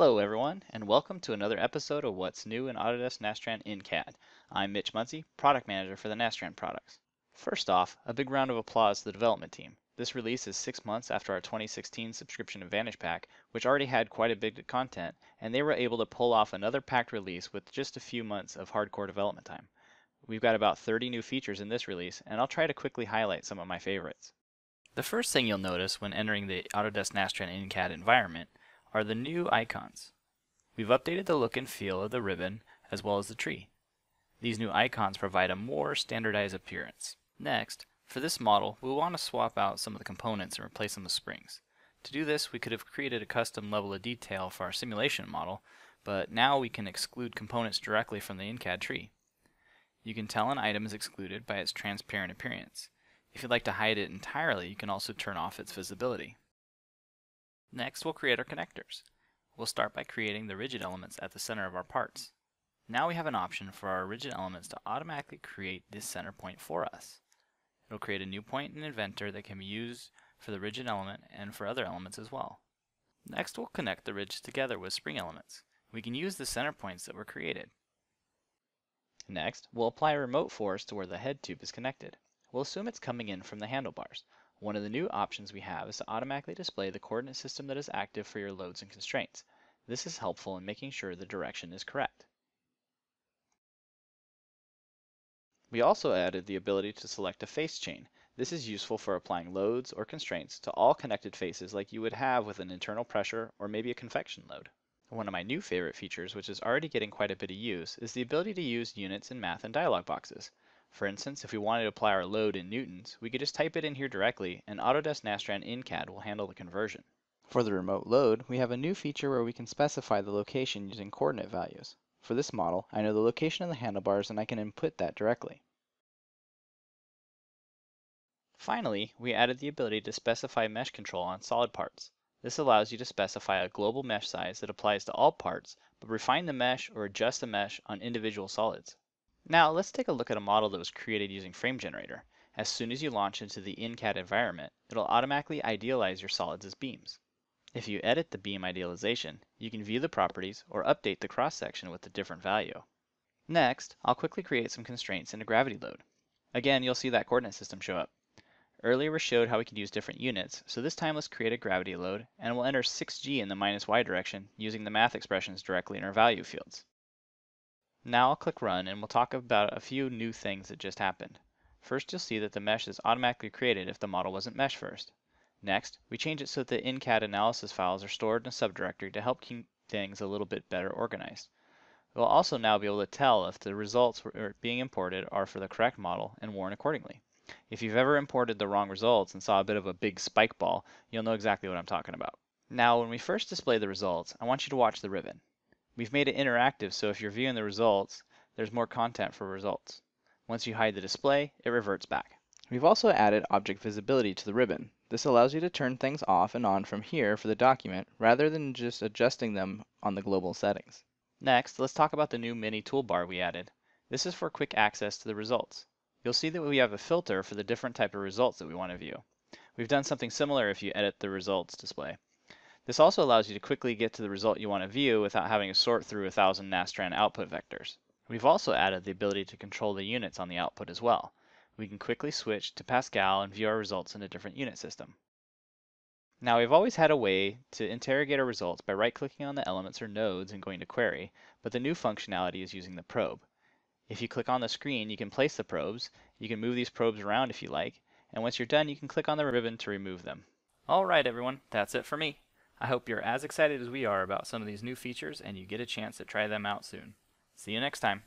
Hello everyone, and welcome to another episode of What's New in Autodesk Nastran In-CAD. I'm Mitch Muncy, Product Manager for the Nastran products. First off, a big round of applause to the development team. This release is six months after our 2016 Subscription Advantage Pack, which already had quite a bit of content, and they were able to pull off another packed release with just a few months of hardcore development time. We've got about 30 new features in this release, and I'll try to quickly highlight some of my favorites. The first thing you'll notice when entering the Autodesk Nastran In-CAD environment are the new icons. We've updated the look and feel of the ribbon as well as the tree. These new icons provide a more standardized appearance. Next, for this model, we'll want to swap out some of the components and replace them with springs. To do this, we could have created a custom level of detail for our simulation model, but now we can exclude components directly from the InCAD tree. You can tell an item is excluded by its transparent appearance. If you'd like to hide it entirely, you can also turn off its visibility. Next, we'll create our connectors. We'll start by creating the rigid elements at the center of our parts. Now we have an option for our rigid elements to automatically create this center point for us. It'll create a new point in Inventor that can be used for the rigid element and for other elements as well. Next, we'll connect the rigids together with spring elements. We can use the center points that were created. Next, we'll apply a remote force to where the head tube is connected. We'll assume it's coming in from the handlebars. One of the new options we have is to automatically display the coordinate system that is active for your loads and constraints. This is helpful in making sure the direction is correct. We also added the ability to select a face chain. This is useful for applying loads or constraints to all connected faces like you would have with an internal pressure or maybe a convection load. One of my new favorite features, which is already getting quite a bit of use, is the ability to use units in math and dialog boxes. For instance, if we wanted to apply our load in newtons, we could just type it in here directly, and Autodesk Nastran In-CAD will handle the conversion. For the remote load, we have a new feature where we can specify the location using coordinate values. For this model, I know the location of the handlebars and I can input that directly. Finally, we added the ability to specify mesh control on solid parts. This allows you to specify a global mesh size that applies to all parts, but refine the mesh or adjust the mesh on individual solids. Now let's take a look at a model that was created using Frame Generator. As soon as you launch into the InCAD environment, it'll automatically idealize your solids as beams. If you edit the beam idealization, you can view the properties or update the cross-section with a different value. Next, I'll quickly create some constraints in a gravity load. Again, you'll see that coordinate system show up. Earlier we showed how we could use different units, so this time let's create a gravity load, and we'll enter 6g in the minus y direction using the math expressions directly in our value fields. Now I'll click Run and we'll talk about a few new things that just happened. First you'll see that the mesh is automatically created if the model wasn't mesh first. Next, we change it so that the InCAD analysis files are stored in a subdirectory to help keep things a little bit better organized. We'll also now be able to tell if the results being imported are for the correct model and warn accordingly. If you've ever imported the wrong results and saw a bit of a big spike ball, you'll know exactly what I'm talking about. Now when we first display the results, I want you to watch the ribbon. We've made it interactive so if you're viewing the results, there's more content for results. Once you hide the display, it reverts back. We've also added object visibility to the ribbon. This allows you to turn things off and on from here for the document rather than just adjusting them on the global settings. Next, let's talk about the new mini toolbar we added. This is for quick access to the results. You'll see that we have a filter for the different type of results that we want to view. We've done something similar if you edit the results display. This also allows you to quickly get to the result you want to view without having to sort through a thousand Nastran output vectors. We've also added the ability to control the units on the output as well. We can quickly switch to Pascal and view our results in a different unit system. Now we've always had a way to interrogate our results by right-clicking on the elements or nodes and going to Query, but the new functionality is using the probe. If you click on the screen, you can place the probes, you can move these probes around if you like, and once you're done, you can click on the ribbon to remove them. Alright everyone, that's it for me. I hope you're as excited as we are about some of these new features and you get a chance to try them out soon. See you next time.